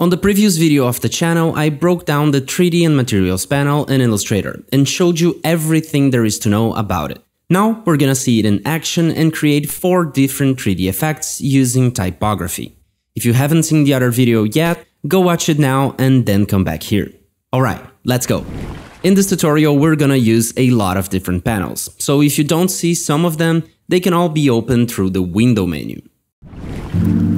On the previous video of the channel, I broke down the 3D and materials panel in Illustrator and showed you everything there is to know about it. Now we're gonna see it in action and create four different 3D effects using typography. If you haven't seen the other video yet, go watch it now and then come back here. Alright, let's go. In this tutorial, we're gonna use a lot of different panels, so if you don't see some of them, they can all be opened through the window menu.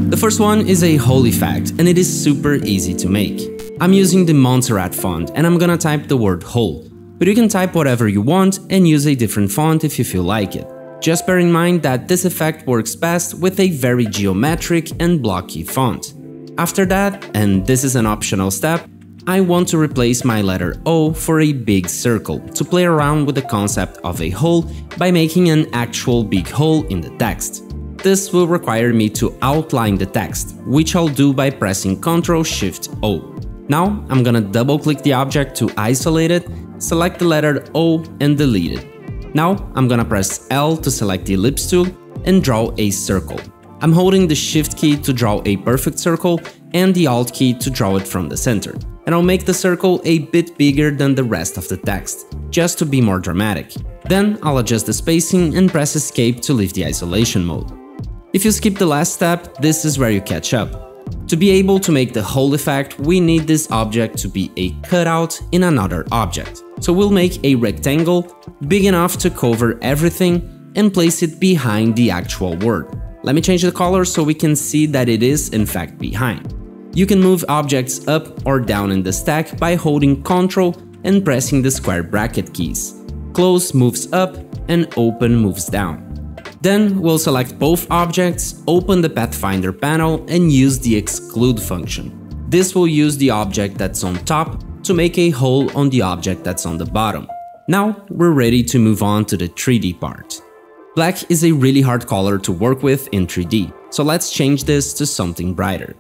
The first one is a hole effect and it is super easy to make. I'm using the Montserrat font and I'm gonna type the word hole, but you can type whatever you want and use a different font if you feel like it. Just bear in mind that this effect works best with a very geometric and blocky font. After that, and this is an optional step, I want to replace my letter O for a big circle to play around with the concept of a hole by making an actual big hole in the text. This will require me to outline the text, which I'll do by pressing Ctrl Shift O. Now I'm gonna double click the object to isolate it, select the letter O and delete it. Now I'm gonna press L to select the ellipse tool and draw a circle. I'm holding the Shift key to draw a perfect circle and the Alt key to draw it from the center. And I'll make the circle a bit bigger than the rest of the text, just to be more dramatic. Then I'll adjust the spacing and press Escape to leave the isolation mode. If you skip the last step, this is where you catch up. To be able to make the hole effect, we need this object to be a cutout in another object. So we'll make a rectangle big enough to cover everything and place it behind the actual word. Let me change the color so we can see that it is in fact behind. You can move objects up or down in the stack by holding Ctrl and pressing the square bracket keys. Close moves up and open moves down. Then we'll select both objects, open the Pathfinder panel and use the exclude function. This will use the object that's on top to make a hole on the object that's on the bottom. Now we're ready to move on to the 3D part. Black is a really hard color to work with in 3D, so let's change this to something brighter.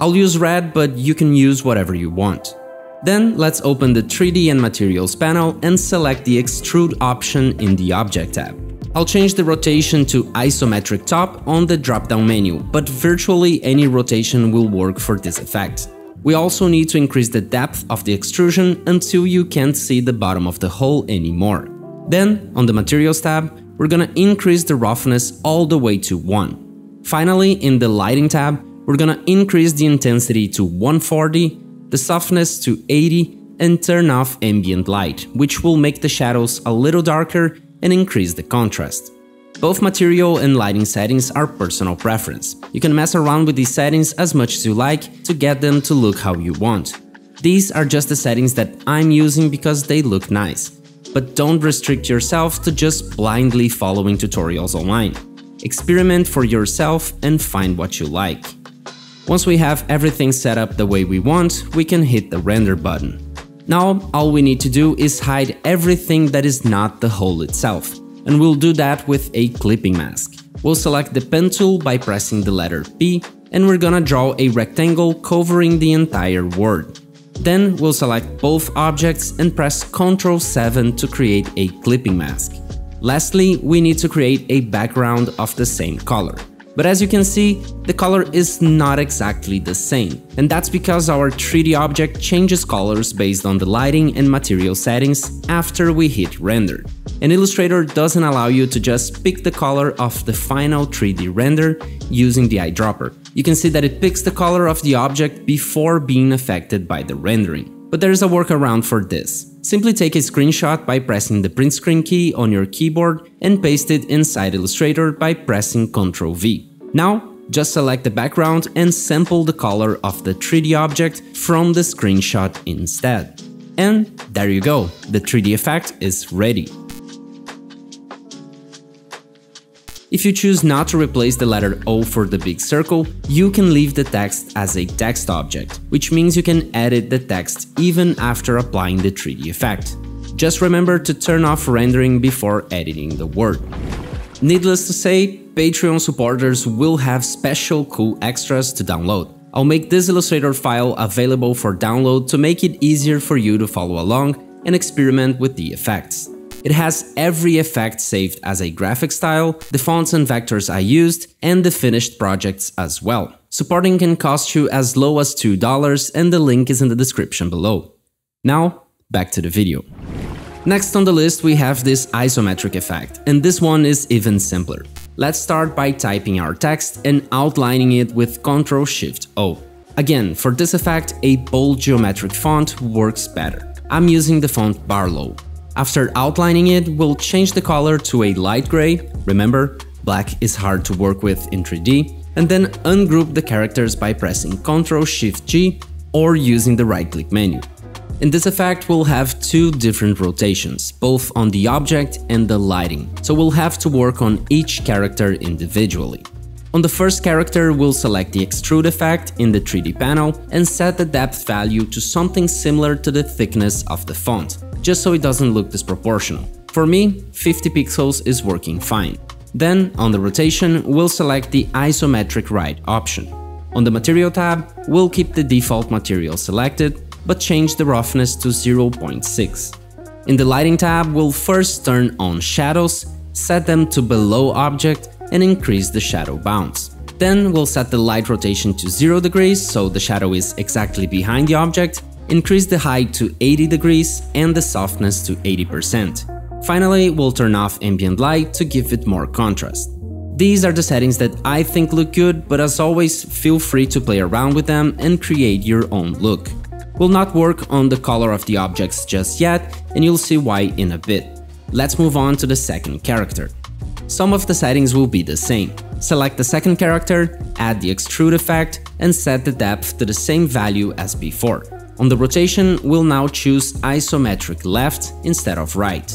I'll use red, but you can use whatever you want. Then let's open the 3D and materials panel and select the extrude option in the object tab. I'll change the rotation to isometric top on the drop-down menu, but virtually any rotation will work for this effect. We also need to increase the depth of the extrusion until you can't see the bottom of the hole anymore. Then, on the Materials tab, we're gonna increase the roughness all the way to 1. Finally, in the Lighting tab, we're gonna increase the intensity to 140, the softness to 80, and turn off ambient light, which will make the shadows a little darker and increase the contrast. Both material and lighting settings are personal preference. You can mess around with these settings as much as you like to get them to look how you want. These are just the settings that I'm using because they look nice. But don't restrict yourself to just blindly following tutorials online. Experiment for yourself and find what you like. Once we have everything set up the way we want, we can hit the render button. Now all we need to do is hide everything that is not the hole itself, and we'll do that with a clipping mask. We'll select the pen tool by pressing the letter P, and we're gonna draw a rectangle covering the entire word. Then we'll select both objects and press Ctrl 7 to create a clipping mask. Lastly, we need to create a background of the same color. But as you can see, the color is not exactly the same. And that's because our 3D object changes colors based on the lighting and material settings after we hit render. And Illustrator doesn't allow you to just pick the color of the final 3D render using the eyedropper. You can see that it picks the color of the object before being affected by the rendering. But there's a workaround for this. Simply take a screenshot by pressing the print screen key on your keyboard and paste it inside Illustrator by pressing Ctrl V. Now, just select the background and sample the color of the 3D object from the screenshot instead. And there you go, the 3D effect is ready. If you choose not to replace the letter O for the big circle, you can leave the text as a text object, which means you can edit the text even after applying the 3D effect. Just remember to turn off rendering before editing the word. Needless to say, Patreon supporters will have special cool extras to download. I'll make this Illustrator file available for download to make it easier for you to follow along and experiment with the effects. It has every effect saved as a graphic style, the fonts and vectors I used, and the finished projects as well. Supporting can cost you as low as $2 and the link is in the description below. Now, back to the video. Next on the list we have this isometric effect, and this one is even simpler. Let's start by typing our text and outlining it with Ctrl-Shift-O. Again, for this effect, a bold geometric font works better. I'm using the font Barlow. After outlining it, we'll change the color to a light gray, remember, black is hard to work with in 3D, and then ungroup the characters by pressing Ctrl-Shift-G or using the right-click menu. In this effect, we'll have two different rotations, both on the object and the lighting, so we'll have to work on each character individually. On the first character, we'll select the extrude effect in the 3D panel and set the depth value to something similar to the thickness of the font, just so it doesn't look disproportional. For me, 50 pixels is working fine. Then, on the rotation, we'll select the isometric right option. On the material tab, we'll keep the default material selected, but change the roughness to 0.6. In the lighting tab, we'll first turn on shadows, set them to below object and increase the shadow bounce. Then we'll set the light rotation to 0 degrees so the shadow is exactly behind the object, increase the height to 80 degrees and the softness to 80%. Finally, we'll turn off ambient light to give it more contrast. These are the settings that I think look good, but as always, feel free to play around with them and create your own look. We'll not work on the color of the objects just yet, and you'll see why in a bit. Let's move on to the second character. Some of the settings will be the same. Select the second character, add the extrude effect, and set the depth to the same value as before. On the rotation, we'll now choose isometric left instead of right.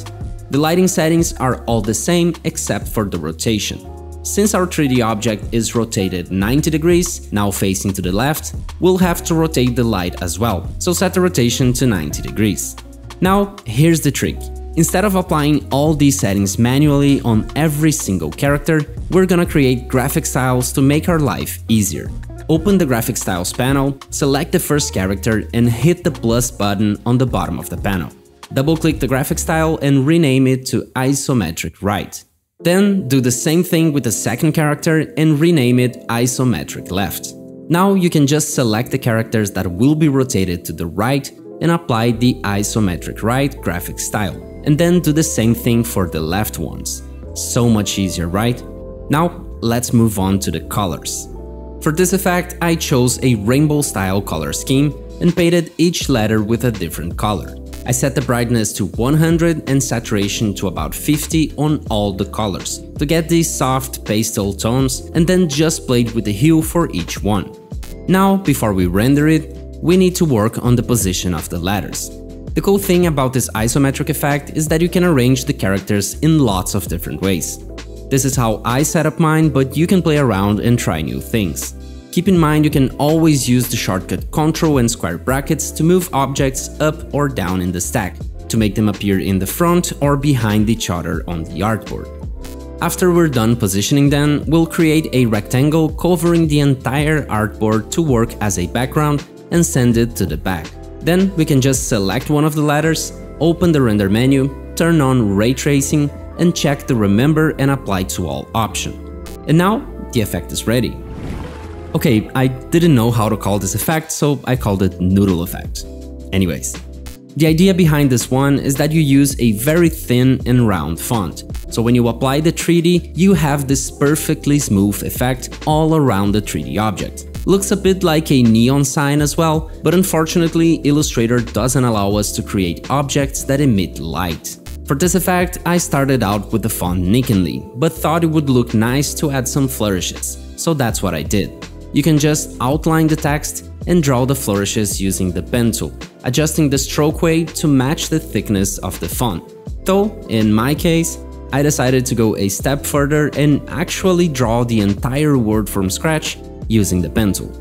The lighting settings are all the same except for the rotation. Since our 3D object is rotated 90 degrees, now facing to the left, we'll have to rotate the light as well, so set the rotation to 90 degrees. Now, here's the trick. Instead of applying all these settings manually on every single character, we're gonna create graphic styles to make our life easier. Open the graphic styles panel, select the first character and hit the plus button on the bottom of the panel. Double-click the graphic style and rename it to isometric right. Then do the same thing with the second character and rename it isometric left. Now you can just select the characters that will be rotated to the right and apply the isometric right graphic style and then do the same thing for the left ones. So much easier, right? Now, let's move on to the colors. For this effect, I chose a rainbow style color scheme and painted each letter with a different color. I set the brightness to 100 and saturation to about 50 on all the colors, to get these soft pastel tones and then just played with the hue for each one. Now, before we render it, we need to work on the position of the letters. The cool thing about this isometric effect is that you can arrange the characters in lots of different ways. This is how I set up mine, but you can play around and try new things. Keep in mind you can always use the shortcut Ctrl and square brackets to move objects up or down in the stack, to make them appear in the front or behind each other on the artboard. After we're done positioning them, we'll create a rectangle covering the entire artboard to work as a background and send it to the back. Then we can just select one of the letters, open the render menu, turn on ray tracing and check the remember and apply to all option. And now the effect is ready. Okay, I didn't know how to call this effect, so I called it noodle effect. Anyways, the idea behind this one is that you use a very thin and round font. So when you apply the 3D, you have this perfectly smooth effect all around the 3D object. Looks a bit like a neon sign as well, but unfortunately Illustrator doesn't allow us to create objects that emit light. For this effect, I started out with the font Nick Lee, but thought it would look nice to add some flourishes, so that's what I did. You can just outline the text and draw the flourishes using the pen tool, adjusting the stroke weight to match the thickness of the font. Though, in my case, I decided to go a step further and actually draw the entire word from scratch using the pen tool.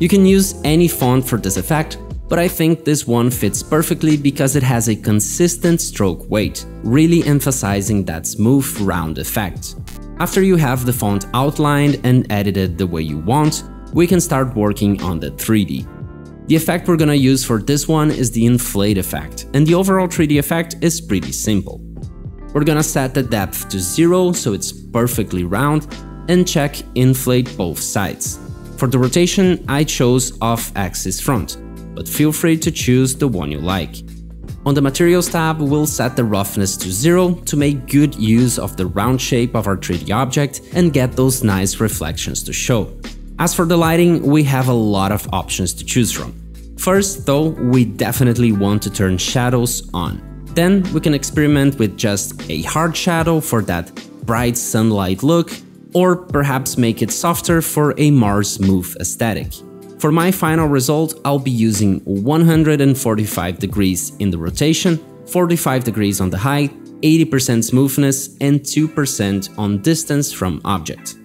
You can use any font for this effect, but I think this one fits perfectly because it has a consistent stroke weight, really emphasizing that smooth round effect. After you have the font outlined and edited the way you want, we can start working on the 3D. The effect we're gonna use for this one is the inflate effect, and the overall 3D effect is pretty simple. We're gonna set the depth to 0 so it's perfectly round and check inflate both sides. For the rotation, I chose off-axis front, but feel free to choose the one you like. On the Materials tab, we'll set the roughness to 0 to make good use of the round shape of our 3D object and get those nice reflections to show. As for the lighting, we have a lot of options to choose from. First, though, we definitely want to turn shadows on. Then we can experiment with just a hard shadow for that bright sunlight look, or perhaps make it softer for a more smooth aesthetic. For my final result, I'll be using 145 degrees in the rotation, 45 degrees on the height, 80% smoothness and 2% on distance from object.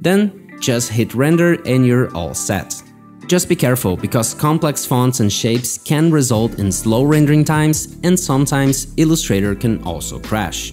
Then just hit render and you're all set. Just be careful because complex fonts and shapes can result in slow rendering times and sometimes Illustrator can also crash.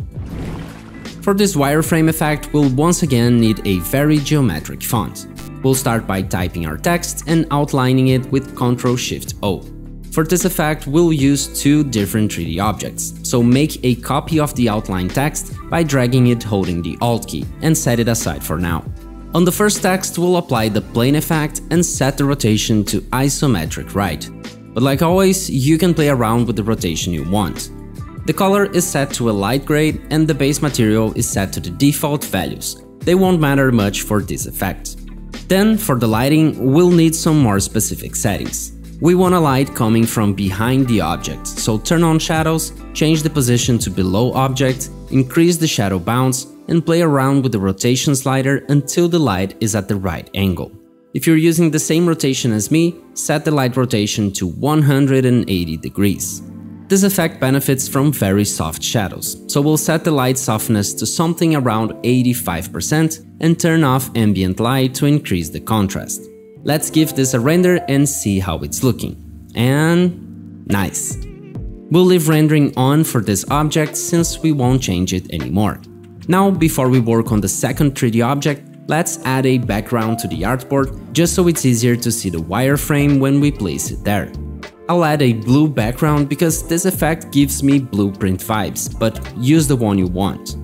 For this wireframe effect, we'll once again need a very geometric font. We'll start by typing our text and outlining it with Ctrl-Shift-O. For this effect, we'll use two different 3D objects, so make a copy of the outline text by dragging it holding the Alt key and set it aside for now. On the first text, we'll apply the plane effect and set the rotation to isometric right. But like always, you can play around with the rotation you want. The color is set to a light gray and the base material is set to the default values. They won't matter much for this effect. Then, for the lighting, we'll need some more specific settings. We want a light coming from behind the object, so turn on shadows, change the position to below object, increase the shadow bounce, and play around with the rotation slider until the light is at the right angle. If you're using the same rotation as me, set the light rotation to 180 degrees. This effect benefits from very soft shadows, so we'll set the light softness to something around 85% and turn off ambient light to increase the contrast. Let's give this a render and see how it's looking. And... nice. We'll leave rendering on for this object since we won't change it anymore. Now, before we work on the second 3D object, let's add a background to the artboard just so it's easier to see the wireframe when we place it there. I'll add a blue background because this effect gives me blueprint vibes, but use the one you want.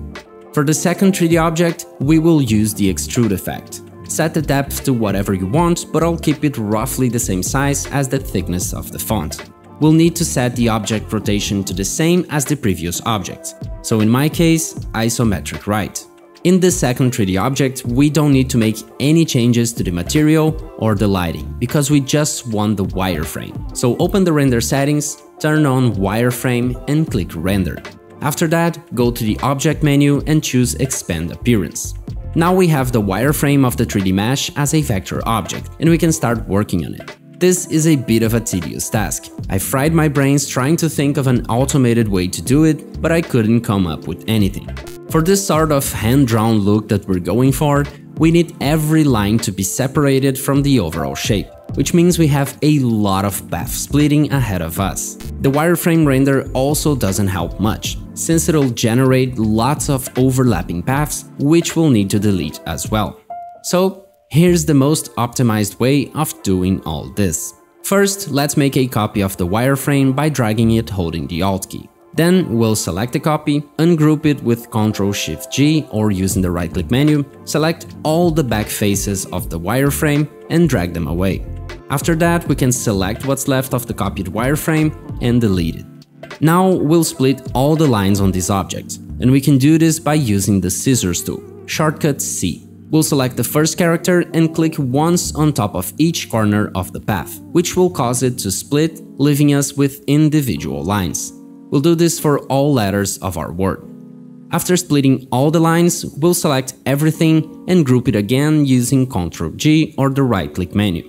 For the second 3D object, we will use the extrude effect. Set the depth to whatever you want, but I'll keep it roughly the same size as the thickness of the font. We'll need to set the object rotation to the same as the previous object, so in my case, isometric right. In the second 3D object, we don't need to make any changes to the material or the lighting, because we just want the wireframe. So open the render settings, turn on wireframe and click render. After that, go to the object menu and choose expand appearance. Now we have the wireframe of the 3D mesh as a vector object, and we can start working on it. This is a bit of a tedious task. I fried my brains trying to think of an automated way to do it, but I couldn't come up with anything. For this sort of hand-drawn look that we're going for, we need every line to be separated from the overall shape, which means we have a lot of path splitting ahead of us. The wireframe render also doesn't help much, since it'll generate lots of overlapping paths, which we'll need to delete as well. So here's the most optimized way of doing all this. First, let's make a copy of the wireframe by dragging it holding the Alt key. Then we'll select the copy, ungroup it with Ctrl-Shift-G or using the right-click menu, select all the back faces of the wireframe and drag them away. After that, we can select what's left of the copied wireframe and delete it. Now we'll split all the lines on this object, and we can do this by using the Scissors tool, shortcut C. We'll select the first character and click once on top of each corner of the path, which will cause it to split, leaving us with individual lines. We'll do this for all letters of our word. After splitting all the lines, we'll select everything and group it again using Ctrl G or the right click menu.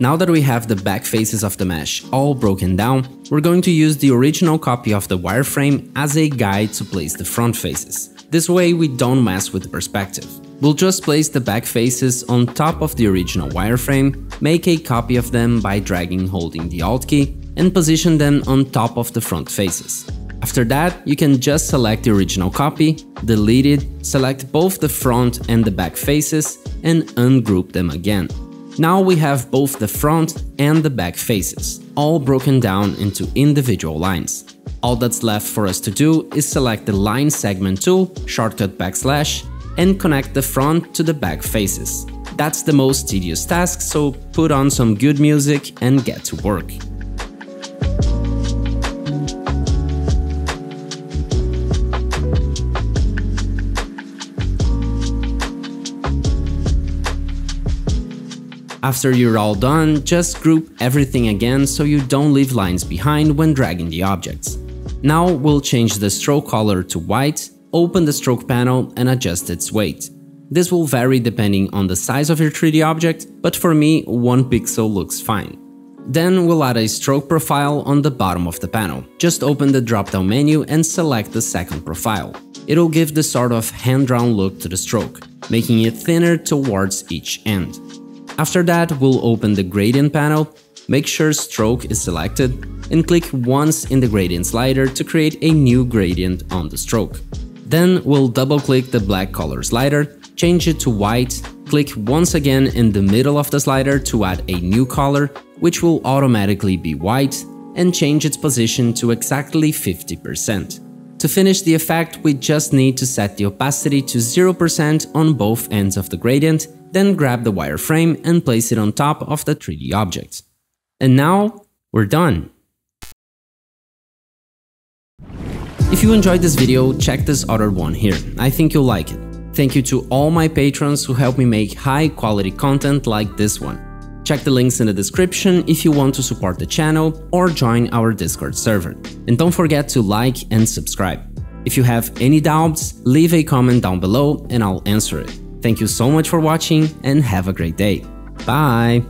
Now that we have the back faces of the mesh all broken down, we're going to use the original copy of the wireframe as a guide to place the front faces. This way we don't mess with the perspective. We'll just place the back faces on top of the original wireframe, make a copy of them by dragging holding the Alt key, and position them on top of the front faces. After that, you can just select the original copy, delete it, select both the front and the back faces, and ungroup them again. Now we have both the front and the back faces, all broken down into individual lines. All that's left for us to do is select the line segment tool, shortcut backslash, and connect the front to the back faces. That's the most tedious task, so put on some good music and get to work. After you're all done, just group everything again so you don't leave lines behind when dragging the objects. Now we'll change the stroke color to white, open the stroke panel and adjust its weight. This will vary depending on the size of your 3D object, but for me, 1 pixel looks fine. Then we'll add a stroke profile on the bottom of the panel. Just open the drop-down menu and select the second profile. It'll give the sort of hand-drawn look to the stroke, making it thinner towards each end. After that, we'll open the gradient panel, make sure stroke is selected, and click once in the gradient slider to create a new gradient on the stroke. Then we'll double click the black color slider, change it to white, click once again in the middle of the slider to add a new color, which will automatically be white, and change its position to exactly 50%. To finish the effect, we just need to set the opacity to 0% on both ends of the gradient then grab the wireframe and place it on top of the 3D object. And now, we're done! If you enjoyed this video, check this other one here, I think you'll like it. Thank you to all my patrons who help me make high quality content like this one. Check the links in the description if you want to support the channel or join our Discord server. And don't forget to like and subscribe. If you have any doubts, leave a comment down below and I'll answer it. Thank you so much for watching and have a great day. Bye!